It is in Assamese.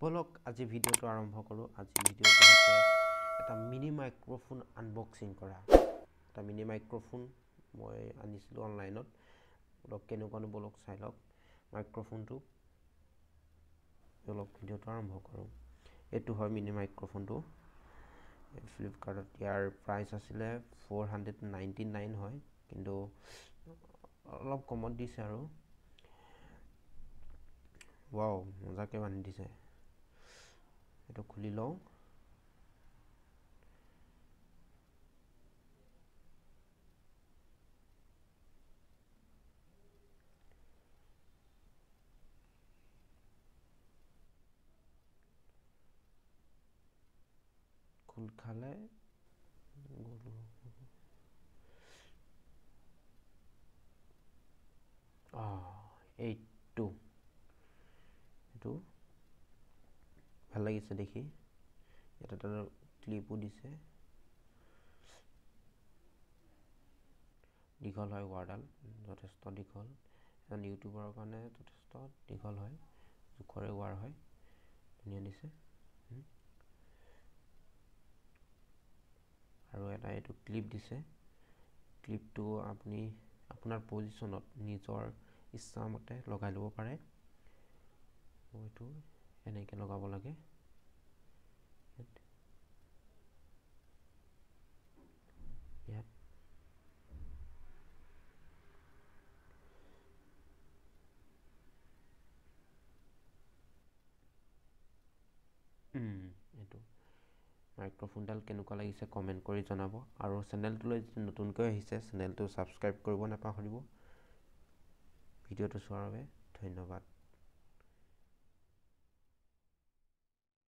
ব'লক আজি ভিডিঅ'টো আৰম্ভ কৰোঁ। আজি ভিডিঅ'টো হৈছে এটা মিনি মাইক্ৰ'ফোন আনবক্সিং কৰা। এটা মিনি মাইক্ৰ'ফোন মই আনিছিলোঁ অনলাইনত। ব'লক কেনেকুৱানো ব'লক চাই লওক মাইক্ৰ'ফোনটো। ব'লক ভিডিঅ'টো আৰম্ভ কৰোঁ। এইটো হয় মিনি মাইক্ৰ'ফোনটো। ফ্লিপকাৰ্টত ইয়াৰ প্ৰাইচ আছিলে ফ'ৰ হাণ্ড্ৰেড নাইণ্টি নাইন হয় কিন্তু অলপ কমত দিছে আৰু। ৱাও মজাকৈ বান্ধি দিছে। এইটো খুলি লওঁ। খোল খালে এইটো এইটো ভাল লাগিছে দেখি। ইয়াত এটা ক্লিপো দিছে। দীঘল হয় ৱাৰডাল যথেষ্ট দীঘল। এজন ইউটিউবাৰৰ কাৰণে যথেষ্ট দীঘল হয় জোখৰে ৱাৰ হয়। ধুনীয়া দিছে। আৰু এটা এইটো ক্লিপ দিছে। ক্লিপটো আপুনি আপোনাৰ পজিশ্যনত নিজৰ ইচ্ছামতে লগাই ল'ব পাৰে। এইটো এনেকৈ লগাব লাগে। ইয়াত। এইটো। মাইক্ৰ'ফোনডাল কেনেকুৱা লাগিছে কমেণ্ট কৰি জনাব। আৰু চেনেলটোলৈ যদি নতুনকৈ আহিছে চেনেলটো ছাবস্ক্ৰাইব কৰিব নাপাহৰিব। ভিডিঅ'টো চোৱাৰ বাবে ধন্যবাদ।